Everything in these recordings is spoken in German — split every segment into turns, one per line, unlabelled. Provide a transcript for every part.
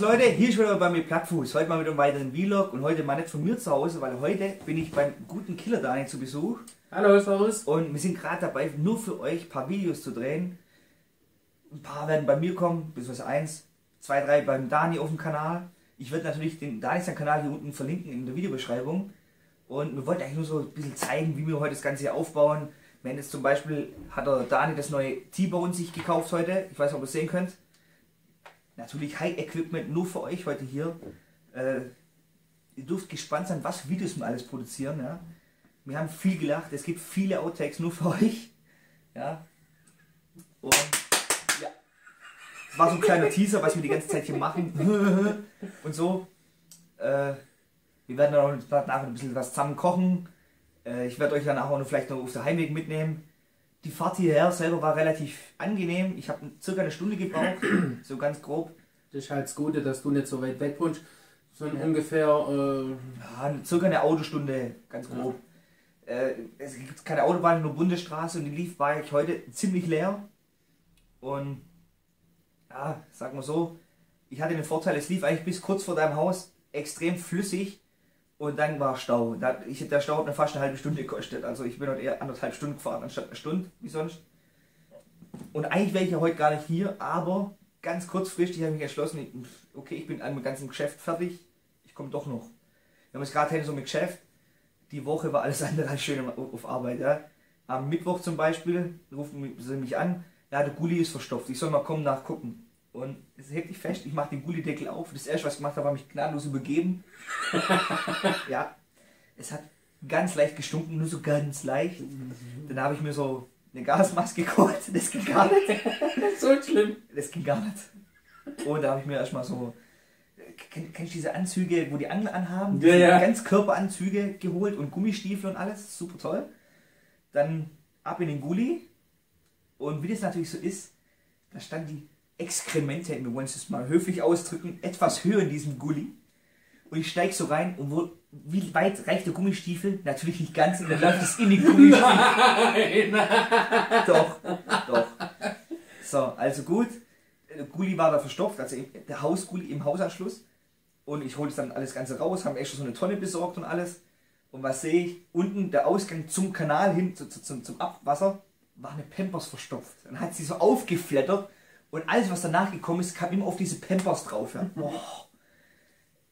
Servus Leute, hier ist wieder bei mir Plattfuß. Heute mal mit einem weiteren Vlog und heute mal nicht von mir zu Hause, weil heute bin ich beim guten Killer Daniel zu Besuch.
Hallo, Servus.
Und wir sind gerade dabei, nur für euch ein paar Videos zu drehen. Ein paar werden bei mir kommen, bis was eins, zwei, drei beim Dani auf dem Kanal. Ich werde natürlich den Dani seinen Kanal hier unten verlinken in der Videobeschreibung. Und wir wollten eigentlich nur so ein bisschen zeigen, wie wir heute das Ganze hier aufbauen. Wenn jetzt zum Beispiel hat der Dani das neue T-Bone sich gekauft heute. Ich weiß nicht, ob ihr es sehen könnt. Natürlich High Equipment nur für euch heute hier. Äh, ihr dürft gespannt sein, was Videos wir alles produzieren. Ja. Wir haben viel gelacht, es gibt viele Outtakes nur für euch. Ja. Und ja. Das war so ein kleiner Teaser, was wir die ganze Zeit hier machen. Und so. Äh, wir werden dann auch nachher ein bisschen was zusammen kochen. Äh, ich werde euch dann auch noch vielleicht noch auf der Heimweg mitnehmen. Die Fahrt hierher selber war relativ angenehm. Ich habe circa eine Stunde gebraucht, so ganz grob.
Das ist halt das Gute, dass du nicht so weit weg wohnst. So in ungefähr. Äh,
Ja, circa eine Autostunde, ganz grob. Äh, es gibt keine Autobahn, nur Bundesstraße und die lief war eigentlich heute ziemlich leer. Und ja, sagen wir so, ich hatte den Vorteil, es lief eigentlich bis kurz vor deinem Haus extrem flüssig und dann war Stau. Ich, der Stau hat mir fast eine halbe Stunde gekostet. Also ich bin heute eher anderthalb Stunden gefahren anstatt eine Stunde, wie sonst. Und eigentlich wäre ich ja heute gar nicht hier, aber ganz kurzfristig habe ich mich entschlossen, okay, ich bin an meinem ganzen Geschäft fertig, ich komme doch noch. Wir haben es gerade so mit Geschäft. Die Woche war alles andere als schön auf Arbeit. Ja. Am Mittwoch zum Beispiel rufen sie mich an, ja, der Gulli ist verstopft, ich soll mal kommen nachgucken. Und es hebt dich fest, ich mache den Gullideckel auf. Das erste, was ich gemacht habe, war mich gnadenlos übergeben. ja, es hat ganz leicht gestunken, nur so ganz leicht. Dann habe ich mir so eine Gasmaske geholt, das ging gar nicht.
so schlimm.
Das ging gar nicht. Und da habe ich mir erstmal so, kenn, kennst du diese Anzüge, wo die Angler anhaben?
Ja, ja.
Ganzkörperanzüge geholt und Gummistiefel und alles, super toll. Dann ab in den Gully. Und wie das natürlich so ist, da stand die Exkremente, wir wollen es mal höflich ausdrücken, etwas höher in diesem Gully. Und ich steig so rein und wo, wie weit reicht der Gummistiefel? Natürlich nicht ganz, und dann läuft es in den Gummistiefel. Doch, doch. So, also gut. Der Gulli war da verstopft, also der Hausgulli im Hausanschluss. Und ich hole das dann alles Ganze raus, haben extra so eine Tonne besorgt und alles. Und was sehe ich? Unten der Ausgang zum Kanal hin, zu, zu, zum, zum Abwasser, war eine Pampers verstopft. Dann hat sie so aufgeflattert und alles, was danach gekommen ist, kam immer auf diese Pampers drauf. Ja. Boah.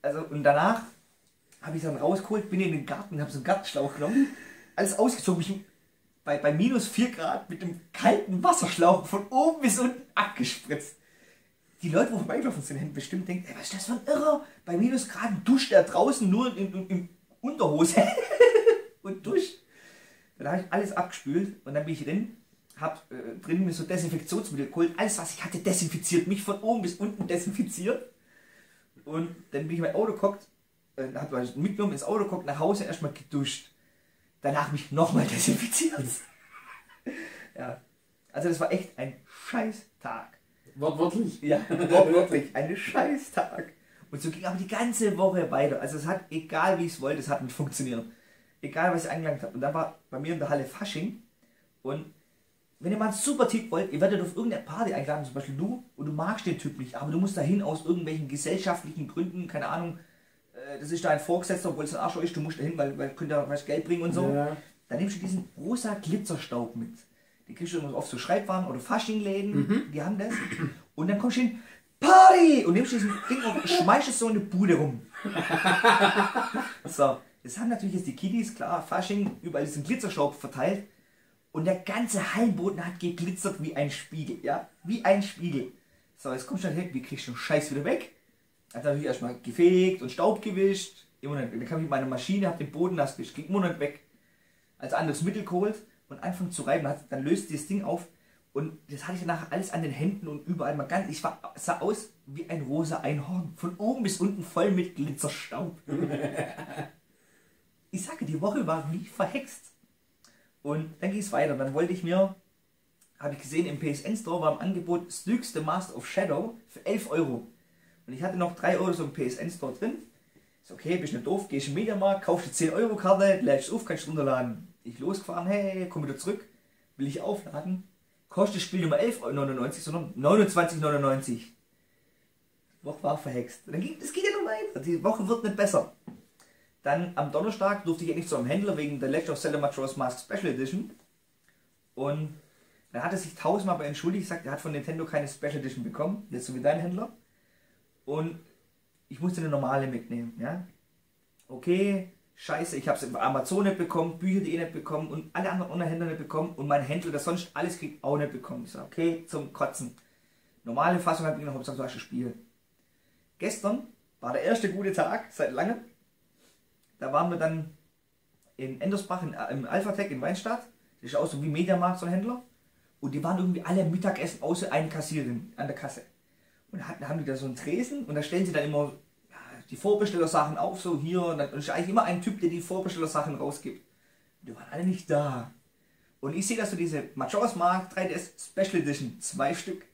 Also, und danach habe ich dann rausgeholt, bin in den Garten, habe so einen Gartenschlauch genommen, alles ausgezogen, mich bei, bei minus 4 Grad mit dem kalten Wasserschlauch von oben bis unten abgespritzt. Die Leute, wo vorbeigelaufen sind, hätten bestimmt denkt, ey, was ist das für ein Irrer? Bei minus Grad duscht er draußen nur in, in, in Unterhose und duscht. Dann habe ich alles abgespült und dann bin ich drin, habe äh, drin mir so Desinfektionsmittel geholt, alles was ich hatte desinfiziert, mich von oben bis unten desinfiziert. Und dann bin ich in mein Auto geguckt, äh, habe ich mitgenommen ins Auto geguckt, nach Hause erstmal geduscht. Danach mich nochmal desinfiziert. ja. Also das war echt ein scheiß Tag.
Wortwörtlich.
Ja, wortwörtlich, ein scheiß Tag. Und so ging aber die ganze Woche weiter. Also es hat, egal wie ich es wollte, es hat nicht funktioniert. Egal was ich angelangt habe. Und dann war bei mir in der Halle Fasching. Und wenn ihr mal einen super Tipp wollt, ihr werdet auf irgendeine Party eingeladen, zum Beispiel du, und du magst den Typ nicht, aber du musst dahin aus irgendwelchen gesellschaftlichen Gründen, keine Ahnung, äh, das ist dein Vorgesetzter, obwohl es ein Arschloch ist, du musst dahin, weil, weil könnte er was Geld bringen und so.
Ja.
Dann nimmst du diesen rosa Glitzerstaub mit. Den kriegst du immer oft so Schreibwaren oder Faschingläden, die haben das. Und dann kommst du hin, Party! Und nimmst diesen Ding und schmeißt es so in eine Bude rum. so, das haben natürlich jetzt die Kiddies, klar, Fasching, überall diesen Glitzerstaub verteilt. Und der ganze Hallenboden hat geglitzert wie ein Spiegel, ja? Wie ein Spiegel. So, jetzt kommst du halt hin, wie kriegst du den Scheiß wieder weg? Hat natürlich erstmal gefegt und Staub gewischt. Immer noch, dann kam ich mit meiner Maschine, hab den Boden nass gewischt, ging immer noch weg. Als anderes Mittel geholt und anfangen zu reiben, hat, dann löst das Ding auf. Und das hatte ich nachher alles an den Händen und überall mal ganz. Ich war, sah aus wie ein rosa Einhorn. Von oben bis unten voll mit Glitzerstaub. ich sage, die Woche war wie verhext. Und dann ging es weiter. Dann wollte ich mir, habe ich gesehen, im PSN Store war im Angebot Styx The Master of Shadow für 11 Euro. Und ich hatte noch 3 Euro so im PSN Store drin. Ist okay, bist nicht doof, gehst im Mediamarkt, kaufst die 10 Euro Karte, lädst auf, kannst runterladen. Ich losgefahren, hey, komm wieder zurück, will ich aufladen. Kostet das Spiel Nummer 11,99 Euro, sondern 29,99 Euro. Woche war verhext. Dann ging, das geht ja nur weiter. Die Woche wird nicht besser. Dann am Donnerstag durfte ich endlich zu einem Händler wegen der Legend of Zelda Majora's Mask Special Edition. Und er sich tausendmal bei entschuldigt, gesagt, er hat von Nintendo keine Special Edition bekommen, jetzt so wie dein Händler. Und ich musste eine normale mitnehmen, ja. Okay, scheiße, ich habe es bei Amazon nicht bekommen, Bücher die eh nicht bekommen und alle anderen Unterhändler nicht bekommen und mein Händler, der sonst alles kriegt, auch nicht bekommen. Ich sage, okay, zum Kotzen. Normale Fassung habe ich noch, Hauptsache du ein Spiel. Gestern war der erste gute Tag seit langem. Da waren wir dann in Endersbach in, im Alphatec in Weinstadt. Das ist auch so wie Mediamarkt, so ein Händler. Und die waren irgendwie alle Mittagessen außer eine Kassiererin an der Kasse. Und dann haben die da so einen Tresen und da stellen sie dann immer ja, die Vorbestellersachen auf, so hier. Und dann ist eigentlich immer ein Typ, der die Vorbestellersachen rausgibt. Und die waren alle nicht da. Und ich sehe, dass du diese Majora's Mark 3DS Special Edition, zwei Stück,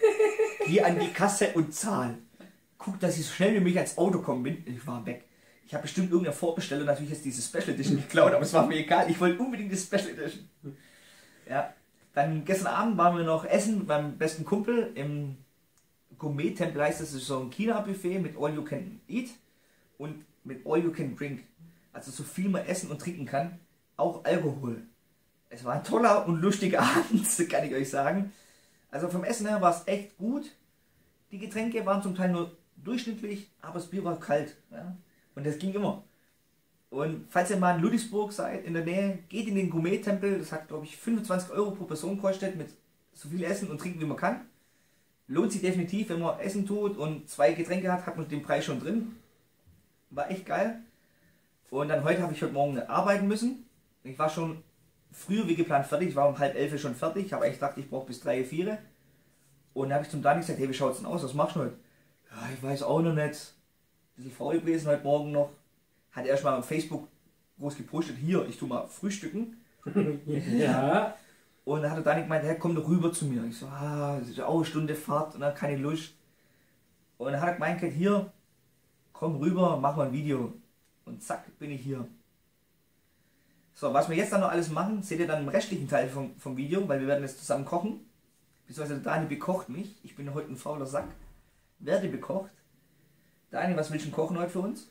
Geh an die Kasse und zahl. Guck, dass ich so schnell wie möglich ans Auto kommen bin. Ich war weg. Ich habe bestimmt irgendeine Vorbesteller natürlich jetzt diese Special Edition geklaut, aber es war mir egal. Ich wollte unbedingt die Special Edition. Ja. Dann gestern Abend waren wir noch essen mit meinem besten Kumpel im Gourmet-Tempel heißt das, ist so ein China-Buffet mit All You Can Eat und mit All You Can Drink. Also so viel man essen und trinken kann, auch Alkohol. Es war ein toller und lustiger Abend, kann ich euch sagen. Also vom Essen her war es echt gut. Die Getränke waren zum Teil nur durchschnittlich, aber das Bier war kalt. Ja? Und das ging immer. Und falls ihr mal in Ludwigsburg seid, in der Nähe, geht in den Gourmet-Tempel. Das hat, glaube ich, 25 Euro pro Person gekostet, mit so viel Essen und Trinken, wie man kann. Lohnt sich definitiv, wenn man Essen tut und zwei Getränke hat, hat man den Preis schon drin. War echt geil. Und dann heute habe ich heute Morgen arbeiten müssen. Ich war schon früher wie geplant fertig. Ich war um halb elf schon fertig. Ich habe eigentlich gedacht, ich brauche bis drei, vier. Und dann habe ich zum Dani gesagt, hey, wie schaut es denn aus? Was machst du heute? Ja, ich weiß auch noch nicht. Ein bisschen faul gewesen heute Morgen noch. Hat erst mal auf Facebook groß gepostet, hier, ich tue mal frühstücken.
ja.
Und dann hat der Dani gemeint, hey, komm doch rüber zu mir. Ich so, ah, das ist auch eine Stunde Fahrt und dann keine Lust. Und dann hat er gemeint, hier, komm rüber, mach mal ein Video. Und zack, bin ich hier. So, was wir jetzt dann noch alles machen, seht ihr dann im restlichen Teil vom, vom Video, weil wir werden jetzt zusammen kochen. Beziehungsweise Dani bekocht mich. Ich bin heute ein fauler Sack. Werde bekocht. Dani, was willst du kochen heute für uns?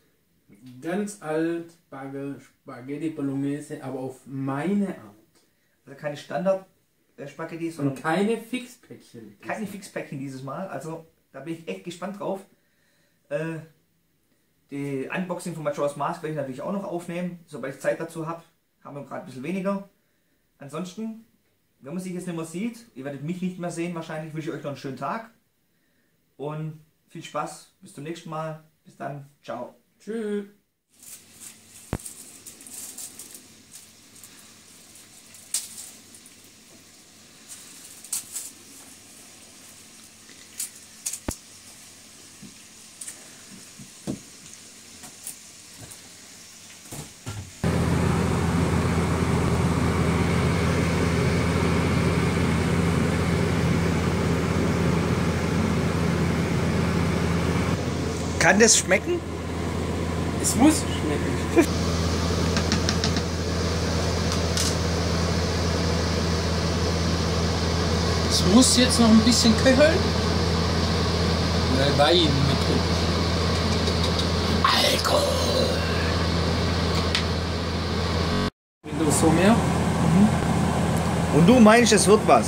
Ganz alt, Bagel, Spaghetti Bolognese, aber auf meine Art.
Also keine Standard äh, Spaghetti, sondern
Und keine Fixpäckchen.
keine Fixpäckchen dieses Mal. Also da bin ich echt gespannt drauf. Äh, die Unboxing von Majora's Mask werde ich natürlich auch noch aufnehmen, sobald ich Zeit dazu habe haben wir gerade ein bisschen weniger. Ansonsten, wenn man sich jetzt nicht mehr sieht, ihr werdet mich nicht mehr sehen wahrscheinlich, wünsche ich euch noch einen schönen Tag und viel Spaß. Bis zum nächsten Mal. Bis dann. Ciao.
Tschüss.
Kann das schmecken?
Es muss schmecken.
Es muss jetzt noch ein bisschen köcheln. Weil Wein mit drin. Alkohol.
Wenn du so mehr.
Und du meinst, es wird was?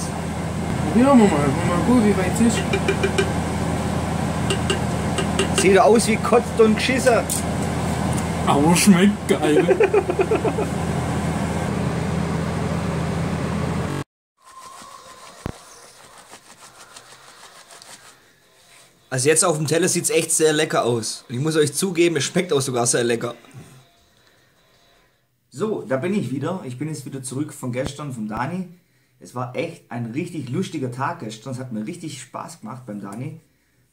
Probieren wir mal. Mal gucken, wie weit es ist.
Sieht aus wie kotzt und geschissen.
Aber schmeckt geil.
Also jetzt auf dem Teller sieht es echt sehr lecker aus. Und ich muss euch zugeben, es schmeckt auch sogar sehr lecker. So, da bin ich wieder. Ich bin jetzt wieder zurück von gestern, vom Dani. Es war echt ein richtig lustiger Tag gestern. Es hat mir richtig Spaß gemacht beim Dani.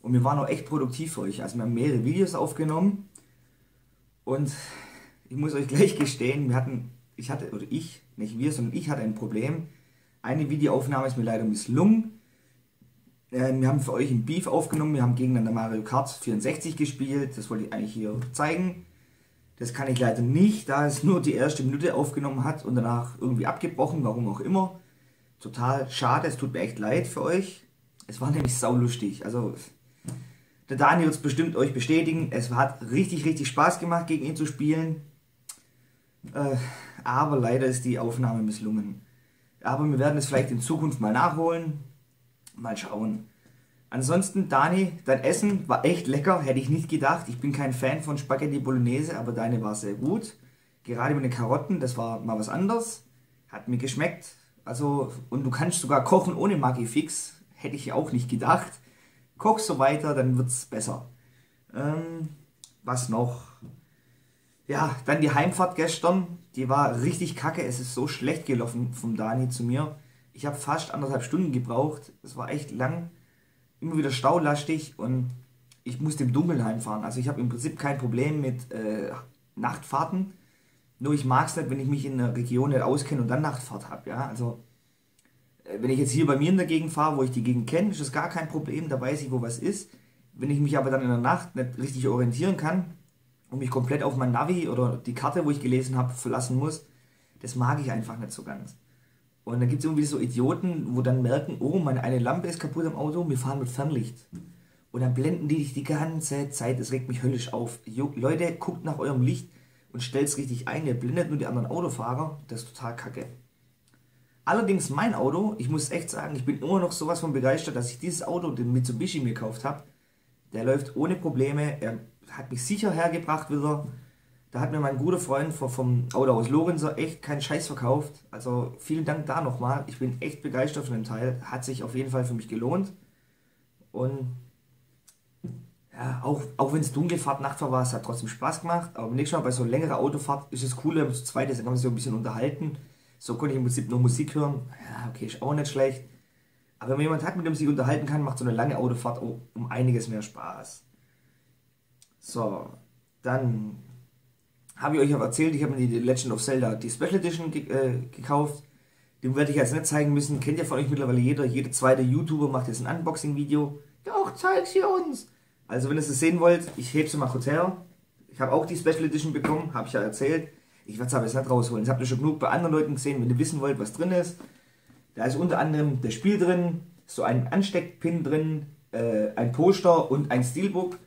Und wir waren auch echt produktiv für euch. Also wir haben mehrere Videos aufgenommen. Und ich muss euch gleich gestehen, wir hatten, ich hatte, oder ich, nicht wir, sondern ich hatte ein Problem. Eine Videoaufnahme ist mir leider misslungen. Äh, wir haben für euch ein Beef aufgenommen. Wir haben gegeneinander Mario Kart 64 gespielt. Das wollte ich eigentlich hier zeigen. Das kann ich leider nicht, da es nur die erste Minute aufgenommen hat und danach irgendwie abgebrochen, warum auch immer. Total schade, es tut mir echt leid für euch. Es war nämlich saulustig. Also, der Daniel wird es bestimmt euch bestätigen. Es hat richtig, richtig Spaß gemacht, gegen ihn zu spielen. Äh, aber leider ist die Aufnahme misslungen. Aber wir werden es vielleicht in Zukunft mal nachholen. Mal schauen. Ansonsten, Dani, dein Essen war echt lecker, hätte ich nicht gedacht. Ich bin kein Fan von Spaghetti Bolognese, aber deine war sehr gut. Gerade mit den Karotten, das war mal was anderes. Hat mir geschmeckt. Also, und du kannst sogar kochen ohne Magifix. Hätte ich auch nicht gedacht. Koch so weiter, dann wird es besser. Ähm, was noch? Ja, dann die Heimfahrt gestern. Die war richtig kacke. Es ist so schlecht gelaufen vom Dani zu mir. Ich habe fast anderthalb Stunden gebraucht. Es war echt lang immer wieder staulastig und ich musste im Dunkeln heimfahren. Also ich habe im Prinzip kein Problem mit äh, Nachtfahrten. Nur ich mag es nicht, wenn ich mich in einer Region nicht auskenne und dann Nachtfahrt habe. Ja? Also wenn ich jetzt hier bei mir in der Gegend fahre, wo ich die Gegend kenne, ist das gar kein Problem, da weiß ich, wo was ist. Wenn ich mich aber dann in der Nacht nicht richtig orientieren kann und mich komplett auf mein Navi oder die Karte, wo ich gelesen habe, verlassen muss, das mag ich einfach nicht so ganz. Und dann gibt es irgendwie so Idioten, wo dann merken, oh, meine eine Lampe ist kaputt am Auto, wir fahren mit Fernlicht. Und dann blenden die dich die ganze Zeit, das regt mich höllisch auf. Leute, guckt nach eurem Licht und stellt es richtig ein, ihr blendet nur die anderen Autofahrer, das ist total kacke. Allerdings mein Auto, ich muss echt sagen, ich bin immer noch sowas von begeistert, dass ich dieses Auto, den Mitsubishi mir gekauft habe, der läuft ohne Probleme, er hat mich sicher hergebracht wieder da hat mir mein guter Freund vom Auto aus Lorenzer echt keinen Scheiß verkauft. Also vielen Dank da nochmal. Ich bin echt begeistert von dem Teil. Hat sich auf jeden Fall für mich gelohnt. Und ja, auch, auch wenn es Dunkelfahrt, Nachtfahrt war, es hat trotzdem Spaß gemacht. Aber nächstes Mal bei so längerer Autofahrt ist es cooler, wenn man zu zweit ist, dann kann man sich ein bisschen unterhalten. So konnte ich im Prinzip nur Musik hören. Ja, okay, ist auch nicht schlecht. Aber wenn man jemanden hat, mit dem sich unterhalten kann, macht so eine lange Autofahrt um einiges mehr Spaß. So, dann habe ich euch auch erzählt, ich habe mir die Legend of Zelda, die Special Edition ge äh, gekauft. Den werde ich jetzt nicht zeigen müssen. Kennt ja von euch mittlerweile jeder. Jeder zweite YouTuber macht jetzt ein Unboxing-Video. Doch, zeig sie uns. Also wenn ihr es sehen wollt, ich hebe sie mal kurz her. Ich habe auch die Special Edition bekommen, habe ich ja erzählt. Ich werde es aber jetzt nicht rausholen. Das habt ihr schon genug bei anderen Leuten gesehen, wenn ihr wissen wollt, was drin ist. Da ist unter anderem das Spiel drin, so ein Ansteckpin drin, äh, ein Poster und ein Steelbook.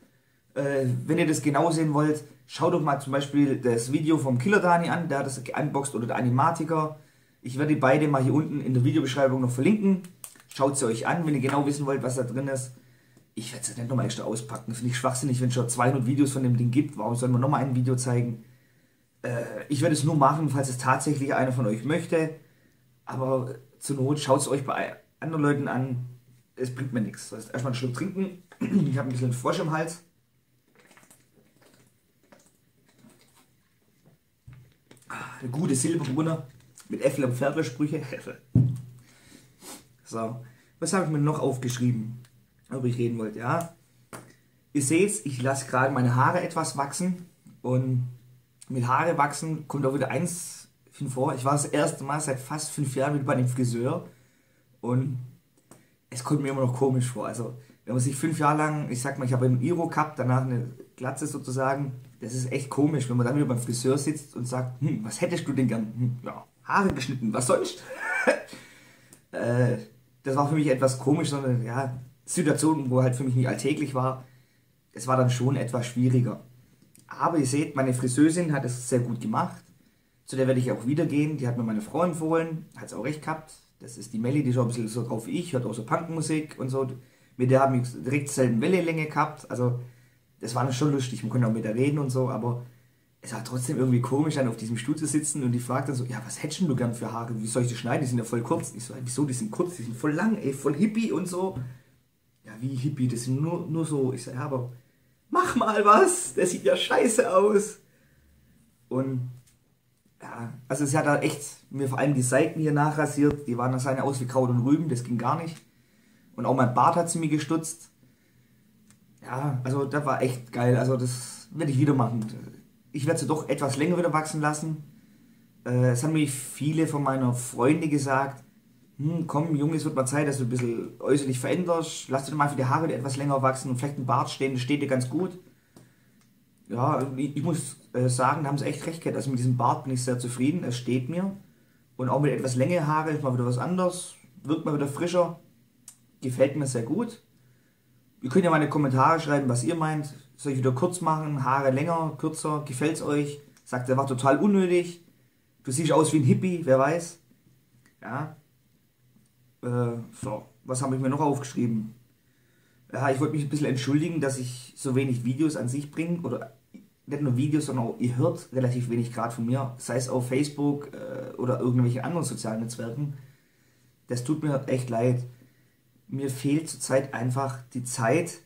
Äh, wenn ihr das genau sehen wollt, Schaut doch mal zum Beispiel das Video vom Killer Dani an, der hat das unboxed oder der Animatiker. Ich werde die beide mal hier unten in der Videobeschreibung noch verlinken. Schaut sie euch an, wenn ihr genau wissen wollt, was da drin ist. Ich werde es nicht nochmal extra auspacken. Finde ich schwachsinnig, wenn es schon 200 Videos von dem Ding gibt. Warum soll man nochmal ein Video zeigen? Äh, ich werde es nur machen, falls es tatsächlich einer von euch möchte. Aber zur Not schaut es euch bei anderen Leuten an. Es bringt mir nichts. Das heißt, erstmal einen Schluck trinken. Ich habe ein bisschen Frosch im Hals. eine gute Silberbrunner mit Äffel und Pferdlersprüche. so, was habe ich mir noch aufgeschrieben, worüber ich reden wollte? Ja, ihr seht, ich lasse gerade meine Haare etwas wachsen und mit Haare wachsen kommt auch wieder eins vor. Ich war das erste Mal seit fast fünf Jahren wieder bei einem Friseur und es kommt mir immer noch komisch vor. Also, wenn man sich fünf Jahre lang, ich sag mal, ich habe einen Iro gehabt, danach eine Glatze sozusagen, das ist echt komisch, wenn man dann wieder beim Friseur sitzt und sagt, hm, was hättest du denn gern? Hm, ja, Haare geschnitten, was sonst? äh, das war für mich etwas komisch, sondern ja, Situation, wo halt für mich nicht alltäglich war. Es war dann schon etwas schwieriger. Aber ihr seht, meine Friseusin hat es sehr gut gemacht. Zu der werde ich auch wieder gehen. Die hat mir meine Frau empfohlen, hat es auch recht gehabt. Das ist die Melly, die ist ein bisschen so drauf wie ich, hört auch so Punkmusik und so. Mit der haben wir direkt dieselben Wellenlänge gehabt. Also das war schon lustig, man konnte auch mit der reden und so, aber es war trotzdem irgendwie komisch, dann auf diesem Stuhl zu sitzen und die fragt dann so, ja, was hättest du gern für Haare? Wie soll ich die schneiden? Die sind ja voll kurz. Ich so, wieso, die sind kurz, die sind voll lang, ey, voll hippie und so. Ja, wie hippie, das sind nur, nur so. Ich so, ja, aber mach mal was, der sieht ja scheiße aus. Und ja, also sie hat da echt mir vor allem die Seiten hier nachrasiert, die waren da seine aus wie Kraut und Rüben, das ging gar nicht. Und auch mein Bart hat sie mir gestutzt ja, also das war echt geil. Also das werde ich wieder machen. Ich werde sie doch etwas länger wieder wachsen lassen. Äh, es haben mir viele von meiner Freunde gesagt, hm, komm Junge, es wird mal Zeit, dass du ein bisschen äußerlich veränderst. Lass dir mal für die Haare etwas länger wachsen und vielleicht ein Bart stehen, das steht dir ganz gut. Ja, ich, muss äh, sagen, da haben sie echt recht gehabt. Also mit diesem Bart bin ich sehr zufrieden, es steht mir. Und auch mit etwas länger Haare ist mal wieder was anderes, wirkt mal wieder frischer. gefällt mir sehr gut. Ihr könnt ja mal in die Kommentare schreiben, was ihr meint. Soll ich wieder kurz machen? Haare länger, kürzer? Gefällt es euch? Sagt, er war total unnötig. Du siehst aus wie ein Hippie, wer weiß. Ja. Äh, so, was habe ich mir noch aufgeschrieben? Ja, ich wollte mich ein bisschen entschuldigen, dass ich so wenig Videos an sich bringe. Oder nicht nur Videos, sondern auch, ihr hört relativ wenig gerade von mir. Sei es auf Facebook äh, oder irgendwelchen anderen sozialen Netzwerken. Das tut mir echt leid. Mir fehlt zurzeit einfach die Zeit.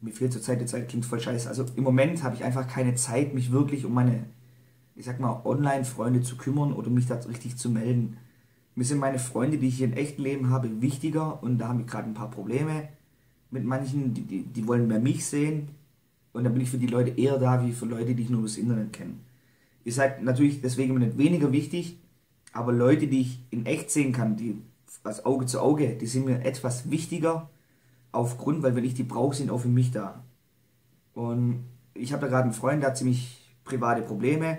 Mir fehlt zurzeit die Zeit, klingt voll scheiße. Also im Moment habe ich einfach keine Zeit, mich wirklich um meine, ich sag mal, Online-Freunde zu kümmern oder mich da richtig zu melden. Mir sind meine Freunde, die ich hier im echten Leben habe, wichtiger und da habe ich gerade ein paar Probleme mit manchen, die, die, die wollen mehr mich sehen und dann bin ich für die Leute eher da, wie für Leute, die ich nur übers Internet kenne. Ihr seid natürlich deswegen nicht weniger wichtig, aber Leute, die ich in echt sehen kann, die als Auge zu Auge, die sind mir etwas wichtiger aufgrund, weil wenn ich die brauche, sind auch für mich da. Und ich habe da gerade einen Freund, der hat ziemlich private Probleme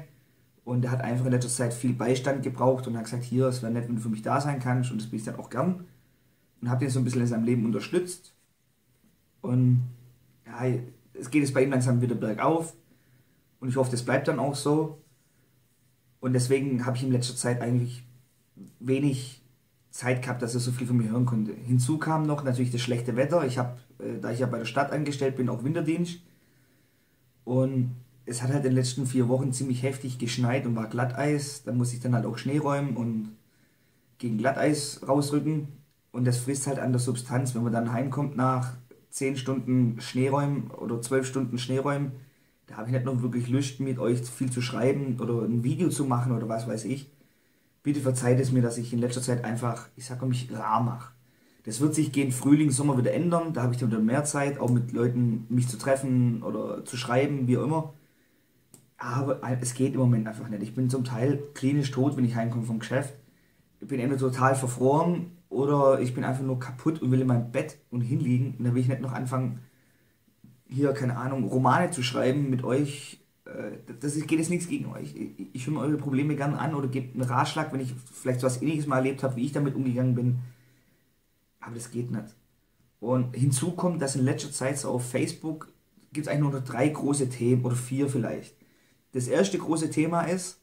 und der hat einfach in letzter Zeit viel Beistand gebraucht und hat gesagt, hier, es wäre nett, wenn du für mich da sein kannst und das bin ich dann auch gern. Und habe den so ein bisschen in seinem Leben unterstützt. Und ja, es geht jetzt bei ihm langsam wieder bergauf und ich hoffe, das bleibt dann auch so. Und deswegen habe ich in letzter Zeit eigentlich wenig Zeit gehabt, dass er so viel von mir hören konnte. Hinzu kam noch natürlich das schlechte Wetter. Ich habe, äh, da ich ja bei der Stadt angestellt bin, auch Winterdienst. Und es hat halt in den letzten vier Wochen ziemlich heftig geschneit und war Glatteis. Da muss ich dann halt auch Schnee räumen und gegen Glatteis rausrücken. Und das frisst halt an der Substanz. Wenn man dann heimkommt nach 10 Stunden Schneeräumen oder 12 Stunden Schneeräumen, da habe ich nicht noch wirklich Lust, mit euch viel zu schreiben oder ein Video zu machen oder was weiß ich. Bitte verzeiht es mir, dass ich in letzter Zeit einfach, ich sag mal, mich rar mache. Das wird sich gegen Frühling, Sommer wieder ändern. Da habe ich dann wieder mehr Zeit, auch mit Leuten mich zu treffen oder zu schreiben, wie auch immer. Aber es geht im Moment einfach nicht. Ich bin zum Teil klinisch tot, wenn ich heimkomme vom Geschäft. Ich bin entweder total verfroren oder ich bin einfach nur kaputt und will in meinem Bett und hinliegen. Und dann will ich nicht noch anfangen, hier, keine Ahnung, Romane zu schreiben mit euch. Äh, das geht jetzt nichts gegen euch. Ich höre mir eure Probleme gerne an oder gebe einen Ratschlag, wenn ich vielleicht so was ähnliches mal erlebt habe, wie ich damit umgegangen bin. Aber das geht nicht. Und hinzu kommt, dass in letzter Zeit so auf Facebook gibt es eigentlich nur noch drei große Themen oder vier vielleicht. Das erste große Thema ist,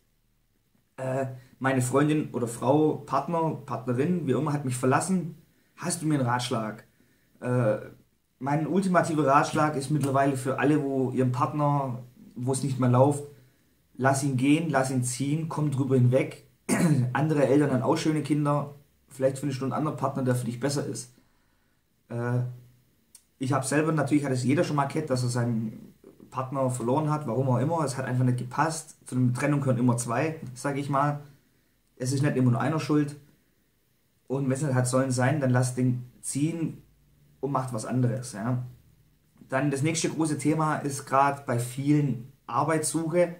äh, meine Freundin oder Frau, Partner, Partnerin, wie immer, hat mich verlassen. Hast du mir einen Ratschlag? Äh, mein ultimativer Ratschlag ist mittlerweile für alle, wo ihrem Partner, wo es nicht mehr läuft, lass ihn gehen, lass ihn ziehen, komm drüber hinweg. Andere Eltern haben auch schöne Kinder. Vielleicht findest du einen anderen Partner, der für dich besser ist. Äh, ich habe selber, natürlich hat es jeder schon mal kennt, dass er seinen Partner verloren hat, warum auch immer. Es hat einfach nicht gepasst. Zu einer Trennung gehören immer zwei, sage ich mal. Es ist nicht immer nur einer schuld. Und wenn es nicht hat sollen sein, dann lasst den ziehen und macht was anderes. Ja. Dann das nächste große Thema ist gerade bei vielen Arbeitssuche.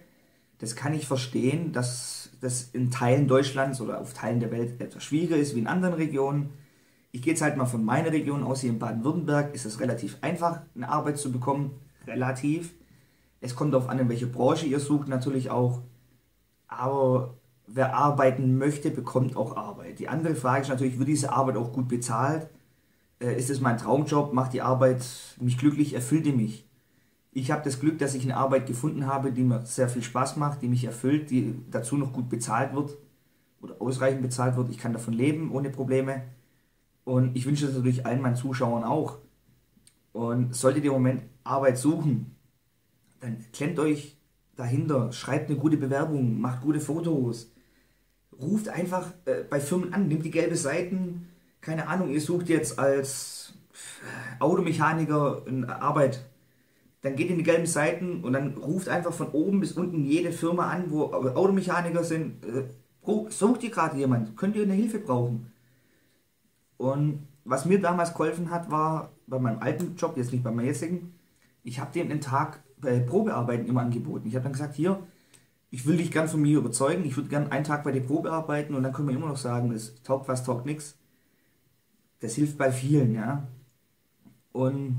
Das kann ich verstehen, dass das in Teilen Deutschlands oder auf Teilen der Welt etwas schwieriger ist wie in anderen Regionen. Ich gehe jetzt halt mal von meiner Region aus, hier in Baden-Württemberg ist es relativ einfach, eine Arbeit zu bekommen. Relativ. Es kommt darauf an, in welche Branche ihr sucht, natürlich auch. Aber wer arbeiten möchte, bekommt auch Arbeit. Die andere Frage ist natürlich, wird diese Arbeit auch gut bezahlt? Äh, ist es mein Traumjob? Macht die Arbeit mich glücklich? Erfüllt die mich? Ich habe das Glück, dass ich eine Arbeit gefunden habe, die mir sehr viel Spaß macht, die mich erfüllt, die dazu noch gut bezahlt wird oder ausreichend bezahlt wird. Ich kann davon leben ohne Probleme. Und ich wünsche das natürlich allen meinen Zuschauern auch. Und solltet ihr im Moment Arbeit suchen, dann klemmt euch dahinter, schreibt eine gute Bewerbung, macht gute Fotos, ruft einfach äh, bei Firmen an, nimmt die gelbe Seiten, keine Ahnung, ihr sucht jetzt als äh, Automechaniker eine Arbeit, dann geht in die gelben Seiten und dann ruft einfach von oben bis unten jede Firma an, wo Automechaniker sind, äh, sucht ihr gerade jemand, könnt ihr eine Hilfe brauchen. Und was mir damals geholfen hat, war bei meinem alten Job, jetzt nicht bei meinem jetzigen, ich habe dem einen Tag bei Probearbeiten immer angeboten. Ich habe dann gesagt, hier, ich will dich gern von mir überzeugen, ich würde gern einen Tag bei dir Probe arbeiten und dann können wir immer noch sagen, das taugt was, taugt nichts. Das hilft bei vielen, ja. Und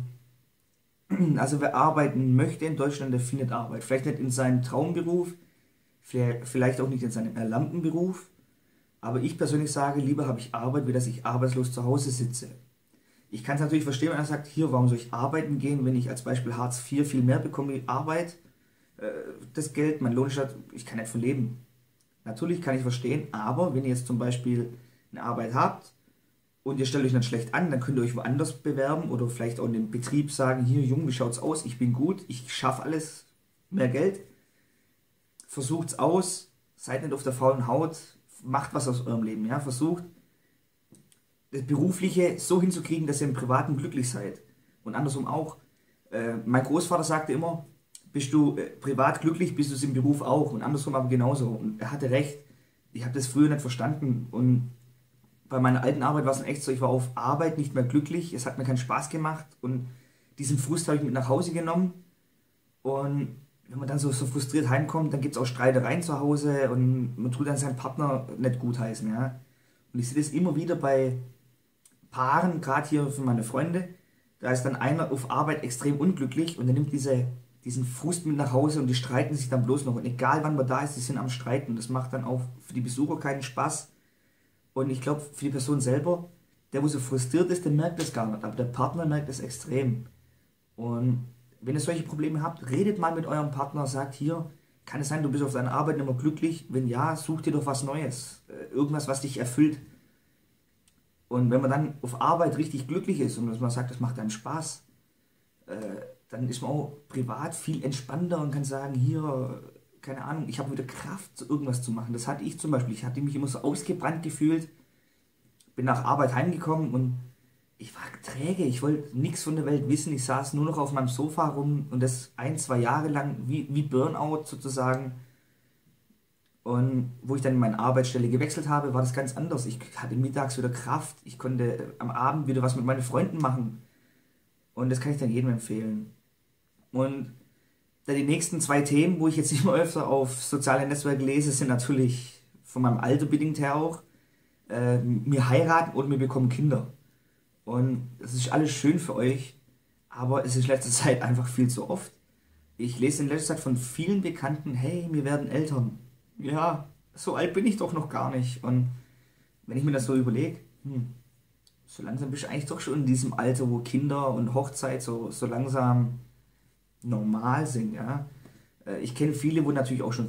also wer arbeiten möchte in Deutschland, der findet Arbeit. Vielleicht nicht in seinem Traumberuf, vielleicht auch nicht in seinem erlernten Beruf, aber ich persönlich sage, lieber habe ich Arbeit, wie dass ich arbeitslos zu Hause sitze. Ich kann es natürlich verstehen, wenn er sagt, hier, warum soll ich arbeiten gehen, wenn ich als Beispiel Hartz IV viel mehr bekomme Arbeit, äh, das Geld, mein Lohn ist halt, ich kann nicht von leben. Natürlich kann ich verstehen, aber wenn ihr jetzt zum Beispiel eine Arbeit habt und ihr stellt euch nicht schlecht an, dann könnt ihr euch woanders bewerben oder vielleicht auch in dem Betrieb sagen, hier Junge, wie schaut's aus? Ich bin gut, ich schaffe alles, mehr Geld. Versucht's aus, seid nicht auf der faulen Haut, macht was aus eurem Leben, ja, versucht das Berufliche so hinzukriegen, dass ihr im Privaten glücklich seid. Und andersrum auch. Äh, mein Großvater sagte immer, bist du äh, privat glücklich, bist du es im Beruf auch. Und andersrum aber genauso. Und er hatte recht. Ich habe das früher nicht verstanden. Und bei meiner alten Arbeit war es echt so, ich war auf Arbeit nicht mehr glücklich. Es hat mir keinen Spaß gemacht. Und diesen Frust habe ich mit nach Hause genommen. Und wenn man dann so, so frustriert heimkommt, dann gibt es auch Streitereien zu Hause und man tut dann seinen Partner nicht gutheißen. Ja? Und ich sehe das immer wieder bei Paaren, gerade hier für meine Freunde. Da ist dann einer auf Arbeit extrem unglücklich und er nimmt diese, diesen Frust mit nach Hause und die streiten sich dann bloß noch. Und egal wann man da ist, die sind am Streiten. Das macht dann auch für die Besucher keinen Spaß. Und ich glaube, für die Person selber, der, wo so frustriert ist, der merkt das gar nicht. Aber der Partner merkt das extrem. Und wenn ihr solche Probleme habt, redet mal mit eurem Partner, sagt hier, kann es sein, du bist auf deiner Arbeit nicht mehr glücklich? Wenn ja, such dir doch was Neues. Äh, irgendwas, was dich erfüllt. Und wenn man dann auf Arbeit richtig glücklich ist und man sagt, das macht einen Spaß, äh, dann ist man auch privat viel entspannter und kann sagen, hier, keine Ahnung, ich habe wieder Kraft, irgendwas zu machen. Das hatte ich zum Beispiel. Ich hatte mich immer so ausgebrannt gefühlt, bin nach Arbeit heimgekommen und ich war träge, ich wollte nichts von der Welt wissen, ich saß nur noch auf meinem Sofa rum und das ein, zwei Jahre lang wie, wie Burnout sozusagen. Und wo ich dann meine Arbeitsstelle gewechselt habe, war das ganz anders. Ich hatte mittags wieder Kraft, ich konnte am Abend wieder was mit meinen Freunden machen. Und das kann ich dann jedem empfehlen. Und dann die nächsten zwei Themen, wo ich jetzt immer öfter auf soziale Netzwerke lese, sind natürlich von meinem Alter bedingt her auch, äh, mir heiraten oder mir bekommen Kinder. Und das ist alles schön für euch, aber es ist in letzter Zeit einfach viel zu oft. Ich lese in letzter Zeit von vielen Bekannten, hey, wir werden Eltern. Ja, so alt bin ich doch noch gar nicht. Und wenn ich mir das so überlege, hm, so langsam bist du eigentlich doch schon in diesem Alter, wo Kinder und Hochzeit so, so langsam normal sind, ja. Äh, ich kenne viele, wo natürlich auch schon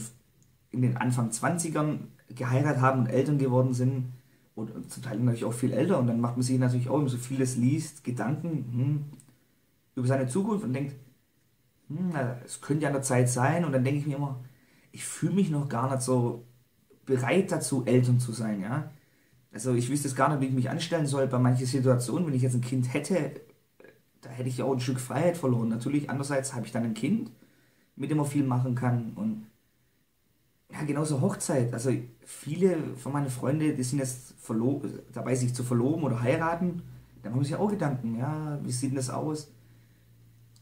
in den Anfang 20ern geheiratet haben und Eltern geworden sind und zum Teil natürlich auch viel älter und dann macht man sich natürlich auch, wenn man so vieles liest, Gedanken hm, über seine Zukunft und denkt, hm, es könnte ja an der Zeit sein und dann denke ich mir immer, ich fühle mich noch gar nicht so bereit dazu, Eltern zu sein, ja. Also ich wüsste es gar nicht, wie ich mich anstellen soll bei manchen Situationen, wenn ich jetzt ein Kind hätte, da hätte ich ja auch ein Stück Freiheit verloren. Natürlich, andererseits habe ich dann ein Kind, mit dem man viel machen kann und ja, genauso Hochzeit. Also viele von meinen Freunden, die sind jetzt dabei, sich zu verloben oder heiraten. Da machen sich auch Gedanken, ja, wie sieht denn das aus?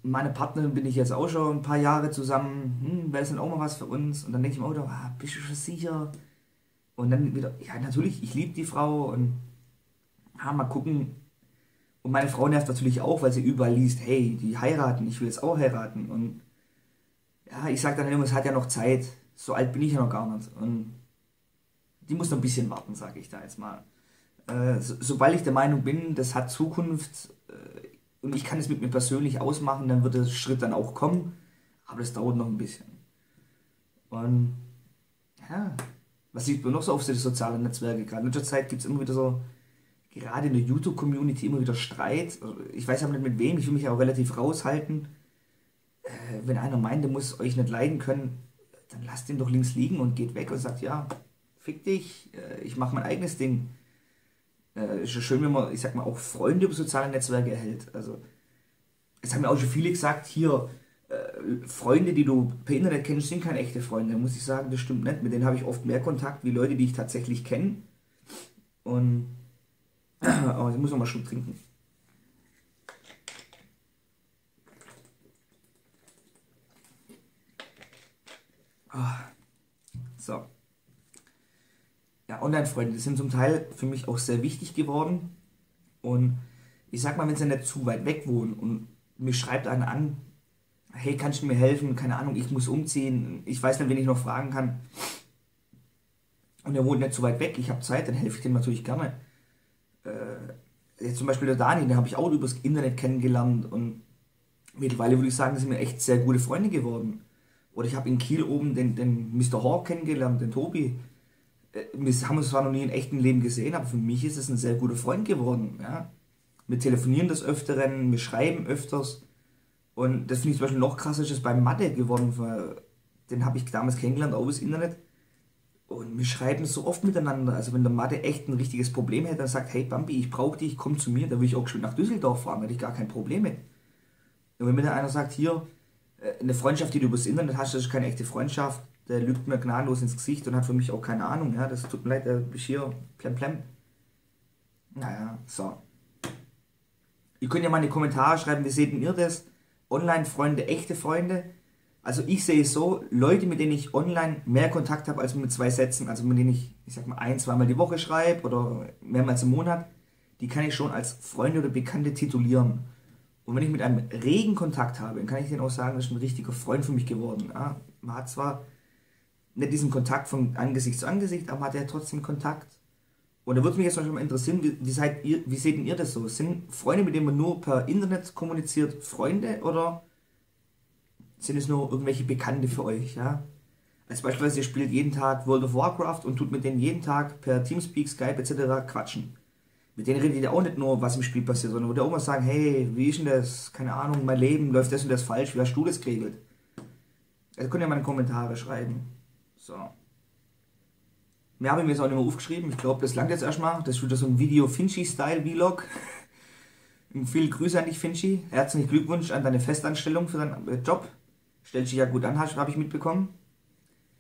Meine Partnerin bin ich jetzt auch schon ein paar Jahre zusammen, hm, wäre das dann auch mal was für uns? Und dann denke ich mir auch, ah, bist du schon sicher? Und dann wieder, ja, natürlich, ich liebe die Frau und ja, mal gucken. Und meine Frau nervt natürlich auch, weil sie überall liest, hey, die heiraten, ich will jetzt auch heiraten. Und ja, ich sage dann immer, es hat ja noch Zeit so alt bin ich ja noch gar nicht. Und die muss noch ein bisschen warten, sage ich da jetzt mal. Äh, so, sobald ich der Meinung bin, das hat Zukunft und ich kann es mit mir persönlich ausmachen, dann wird der Schritt dann auch kommen. Aber das dauert noch ein bisschen. Und ja, was sieht man noch so auf die sozialen Netzwerke? Gerade in letzter Zeit gibt es immer wieder so, gerade in der YouTube-Community immer wieder Streit. Ich weiß aber nicht mit wem, ich will mich auch relativ raushalten. Äh, wenn einer meint, der muss euch nicht leiden können, dann lasst ihn doch links liegen und geht weg und sagt, ja, fick dich, äh, ich mache mein eigenes Ding. Äh, ist ja schön, wenn man, ich sag mal, auch Freunde über soziale Netzwerke erhält. Also, es haben ja auch schon viele gesagt, hier, äh, Freunde, die du per Internet kennst, sind keine echte Freunde. Muss ich sagen, das stimmt nicht. Mit denen habe ich oft mehr Kontakt wie Leute, die ich tatsächlich kenne. Und, aber ich muss noch mal schon trinken. Ah, so. Ja, Online-Freunde, sind zum Teil für mich auch sehr wichtig geworden. Und ich sag mal, wenn sie nicht zu weit weg wohnen und mir schreibt einer an, hey, kannst du mir helfen? Keine Ahnung, ich muss umziehen, ich weiß nicht, wen ich noch fragen kann. Und er wohnt nicht zu weit weg, ich habe Zeit, dann helfe ich dem natürlich gerne. Äh, jetzt zum Beispiel der Dani, den habe ich auch übers Internet kennengelernt und mittlerweile würde ich sagen, sind wir echt sehr gute Freunde geworden. Oder ich habe in Kiel oben den, den Mr. Hawk kennengelernt, den Tobi. Äh, Wir haben uns zwar noch nie im echten Leben gesehen, aber für mich ist es ein sehr guter Freund geworden. Ja? Wir telefonieren des Öfteren, wir schreiben öfters. Und das finde ich zum Beispiel noch krasser, ist es beim Mathe geworden, weil den habe ich damals kennengelernt, auch das Internet. Und wir schreiben so oft miteinander. Also wenn der Mathe echt ein richtiges Problem hätte, dann sagt, hey Bambi, ich brauche dich, komm zu mir, dann will ich auch schon nach Düsseldorf fahren, da hätte ich gar kein Problem mit. Und wenn mir dann einer sagt, hier, äh, eine Freundschaft, die du übers Internet hast, das ist keine echte Freundschaft, der lügt mir gnadenlos ins Gesicht und hat für mich auch keine Ahnung, ja, das tut mir leid, der bist hier, plem plem. Naja, so. Ihr könnt ja mal in die Kommentare schreiben, wie seht ihr das? Online-Freunde, echte Freunde? Also ich sehe es so, Leute, mit denen ich online mehr Kontakt habe als mit zwei Sätzen, also mit denen ich, ich sag mal, ein, zweimal die Woche schreibe oder mehrmals im Monat, die kann ich schon als Freunde oder Bekannte titulieren. Und wenn ich mit einem regen Kontakt habe, dann kann ich denen auch sagen, das ist ein richtiger Freund für mich geworden. Ja, man hat zwar nicht diesen Kontakt von Angesicht zu Angesicht, aber hat ja trotzdem Kontakt. Und da würde mich jetzt mal interessieren, wie, wie, seid ihr, wie seht ihr das so? Sind Freunde, mit denen man nur per Internet kommuniziert, Freunde oder sind es nur irgendwelche Bekannte für euch? Ja? Als beispielsweise ihr spielt jeden Tag World of Warcraft und tut mit denen jeden Tag per Teamspeak, Skype etc. quatschen. Mit denen redet ihr auch nicht nur, was im Spiel passiert, sondern würde auch mal sagen, hey, wie ist denn das? Keine Ahnung, mein Leben läuft das und das falsch, wie hast du das geregelt? Also könnt ihr mal in Kommentare schreiben. So. Mehr habe ich mir jetzt auch nicht mehr aufgeschrieben. Ich glaube, das langt jetzt erstmal. Das ist wieder so ein Video Finchi-Style-Vlog. Viele Grüße an dich, Finchi. Herzlichen Glückwunsch an deine Festanstellung für deinen äh, Job. Stellt sich ja gut an, habe ich mitbekommen.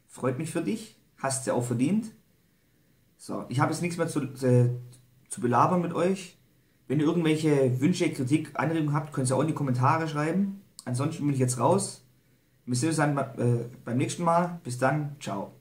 Freut mich für dich. Hast du auch verdient. So, ich habe jetzt nichts mehr zu, äh, zu belabern mit euch. Wenn ihr irgendwelche Wünsche, Kritik, Anregungen habt, könnt ihr auch in die Kommentare schreiben. Ansonsten bin ich jetzt raus. Wir sehen uns dann äh, beim nächsten Mal. Bis dann. Ciao.